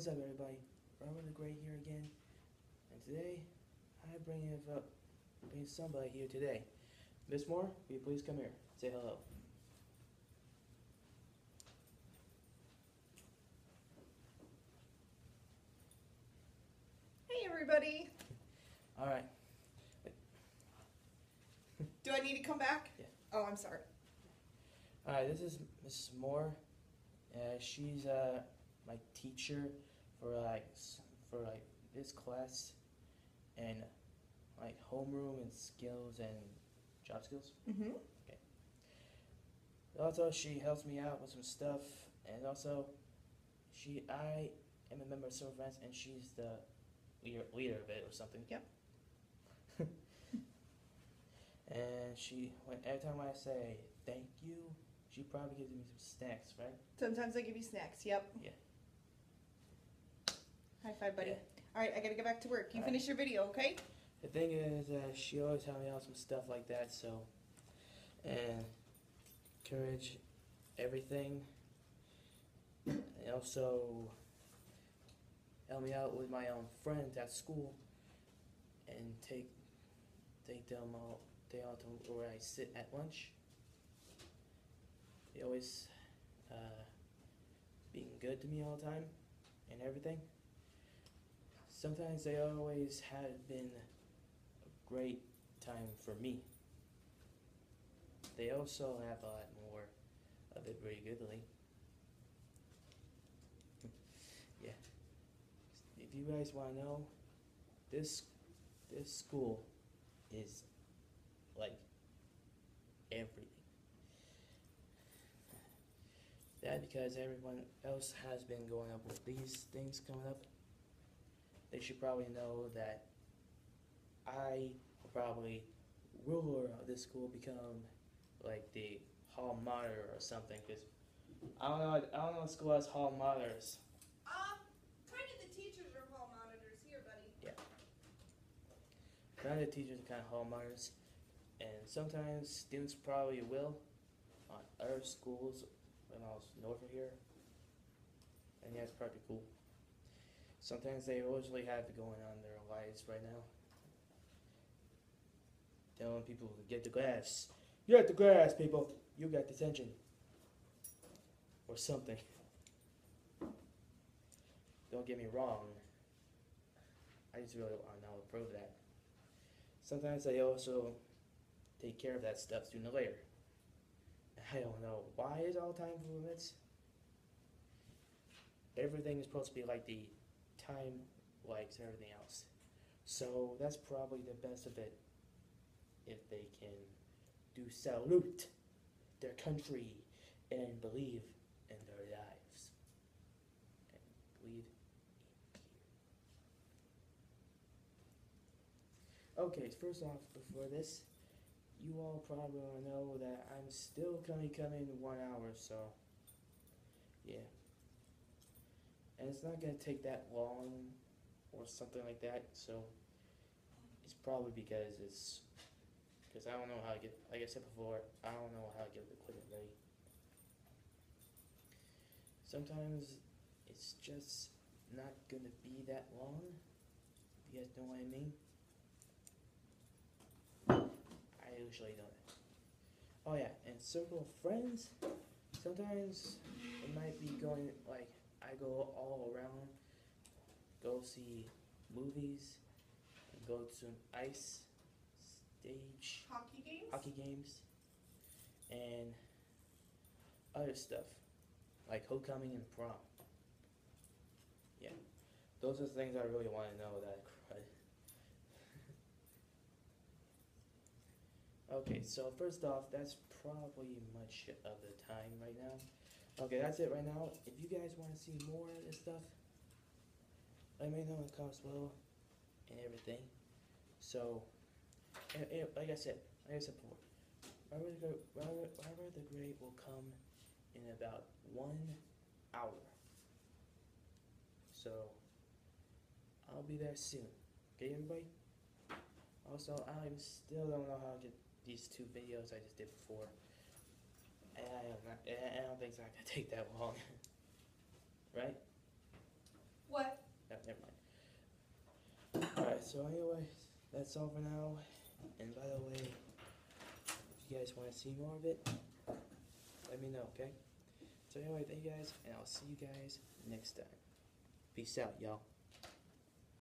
What's up, everybody? Robert the Great here again, and today I bring you up, bring somebody here today. Miss Moore, will you please come here? Say hello. Hey everybody. All right. Do I need to come back? Yeah. Oh, I'm sorry. All right. This is Miss Moore. Uh, she's uh my teacher for like for like this class, and like homeroom and skills and job skills. Mm-hmm. Also, she helps me out with some stuff, and also, she I am a member of Silver Friends, and she's the leader leader of it or something. Yep. and she, when every time I say thank you, she probably gives me some snacks, right? Sometimes I give you snacks. Yep. Yeah. High five, buddy. Yeah. All right, I gotta get back to work. You All right. finish your video, okay? The thing is, uh, she always helps me out with some stuff like that, so and courage, everything, and also help me out with my own friends at school, and take take them all they all to where I sit at lunch. They always uh, being good to me all the time, and everything. Sometimes they always have been a great time for me. They also have a lot more of it very goodly. yeah. If you guys want to know, this this school is like everything. That because everyone else has been going up with these things coming up, they should probably know that I will probably ruler of this school become like the hall monitor or something. Cause I don't know. I don't know. What school has hall monitors. Um, kind of the teachers are hall monitors here, buddy. Kind of the teachers are kind of hall monitors, and sometimes students probably will on other schools when I was north of here. And yeah, it's probably cool. Sometimes they usually have it going on in their lives right now. Telling people to get the grass. Get the grass, people. You got detention. Or something. Don't get me wrong. I just really want to know prove that. Sometimes they also take care of that stuff sooner or later. I don't know why is all time limits. Everything is supposed to be like the time likes and everything else. So that's probably the best of it if they can do salute their country and believe in their lives. And. Okay, first off, before this, you all probably want to know that I'm still coming coming in one hour, so yeah. And it's not gonna take that long or something like that, so it's probably because it's because I don't know how to get like I said before, I don't know how to get the equipment ready. Sometimes it's just not gonna be that long. If you guys know what I mean. I usually don't. Oh yeah, and circle of friends. Sometimes it might be going like I go all around, go see movies, and go to an ice stage, Hockey games. hockey games, and other stuff like homecoming and prom. Yeah, those are the things I really want to know that I cried. Okay, so first off, that's probably much of the time right now. Okay, that's it right now. If you guys want to see more of this stuff, let me know in the comments below and everything. So, and, and like I said, like I said before, Robert the, Great- Robert, Robert the Great will come in about one hour. So, I'll be there soon. Okay, everybody? Also, I still don't know how to get these two videos I just did before. I, I don't think it's not gonna take that long, right? What? No, never mind. Alright, so anyway, that's all for now. And by the way, if you guys want to see more of it, let me know, okay? So anyway, thank you guys, and I'll see you guys next time. Peace out, y'all.